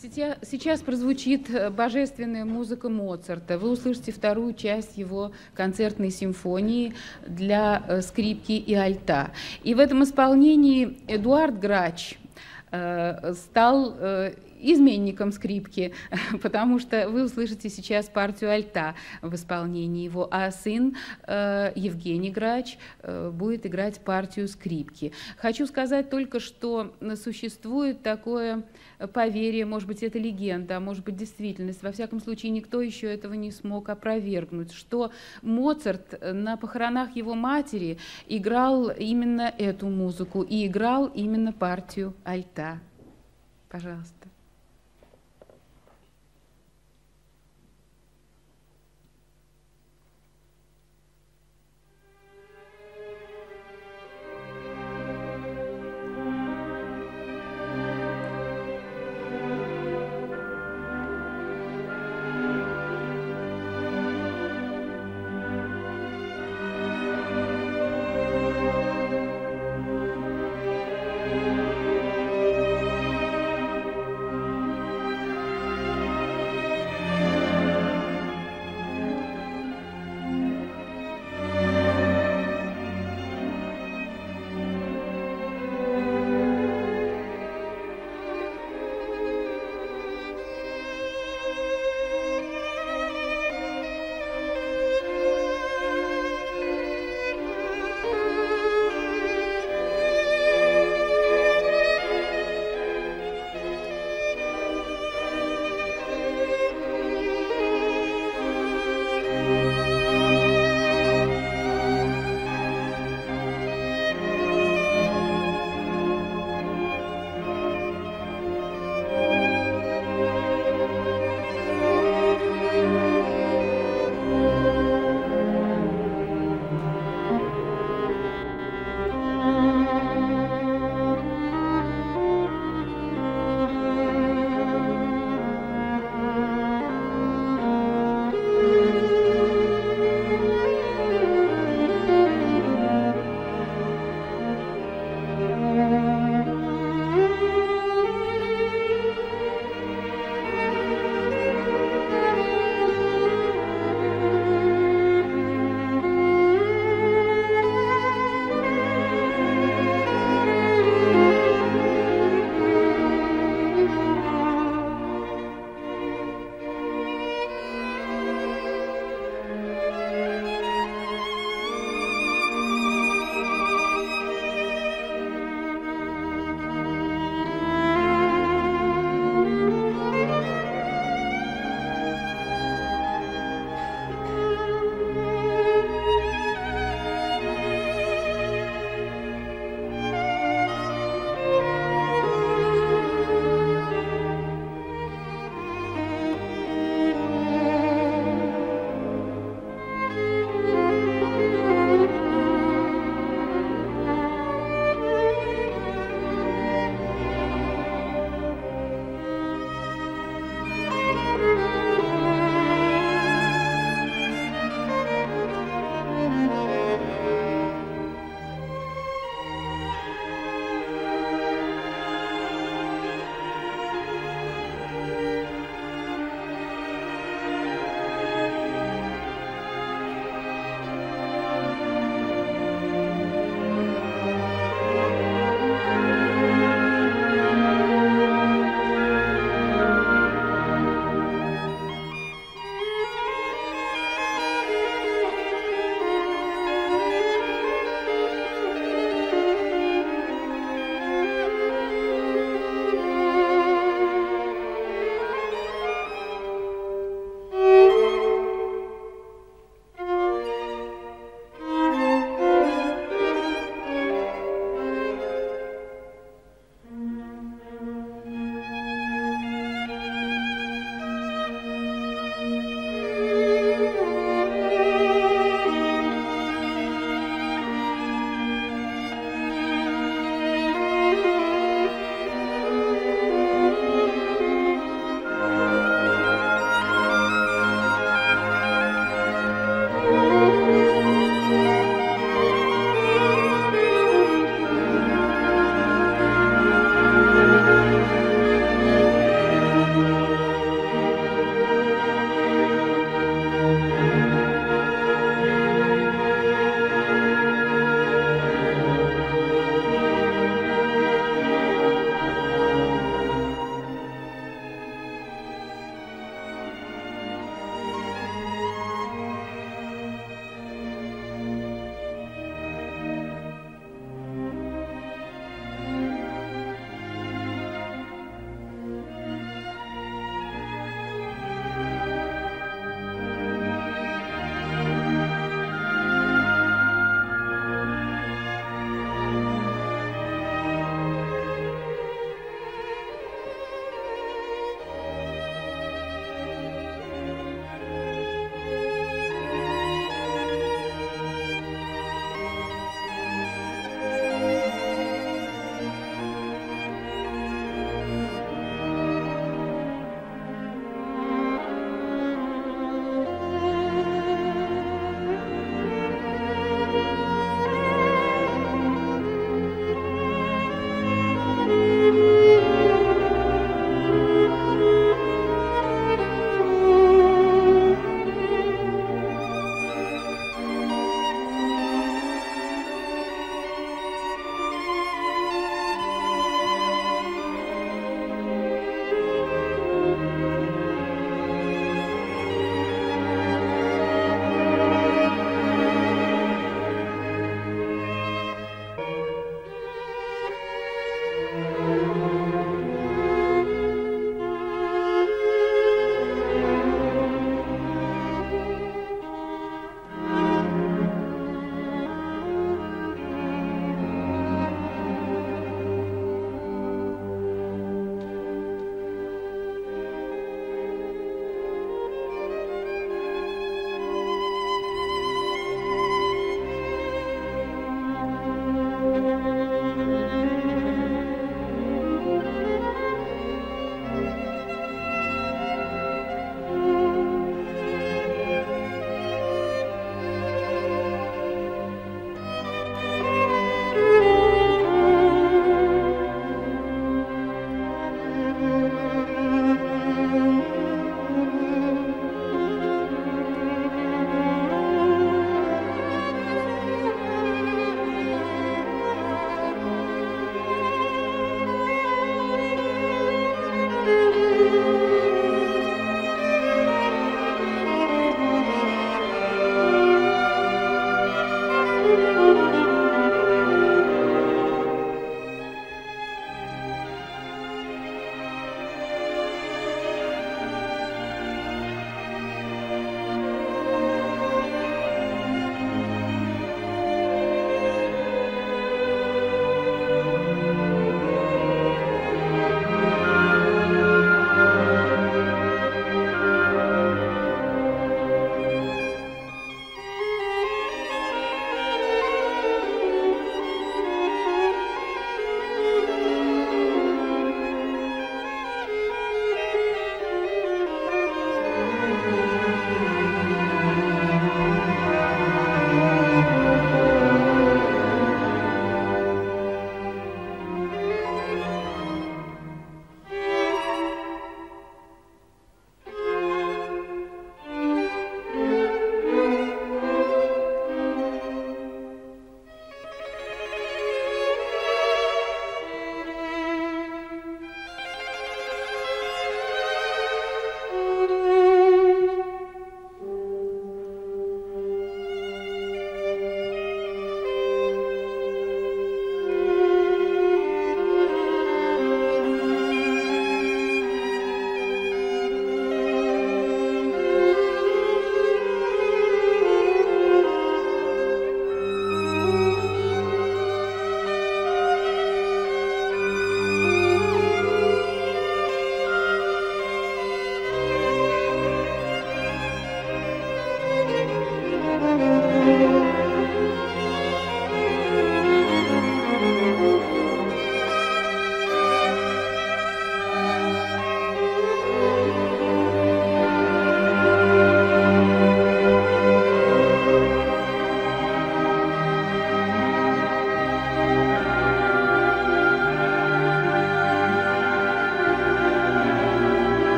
Сейчас, прозвучит э, божественная музыка Моцарта. Вы услышите вторую часть его концертной симфонии для э, скрипки и альта. И в этом исполнении Эдуард Грач э, стал изменником скрипки, потому что вы услышите сейчас партию альта в исполнении его, а сын э, Евгений Грач э, будет играть партию скрипки. Хочу сказать только, что существует такое поверье, может быть, это легенда, а может быть, действительность. Во всяком случае, никто еще этого не смог опровергнуть, что Моцарт на похоронах его матери играл именно эту музыку и играл именно партию альта. Пожалуйста.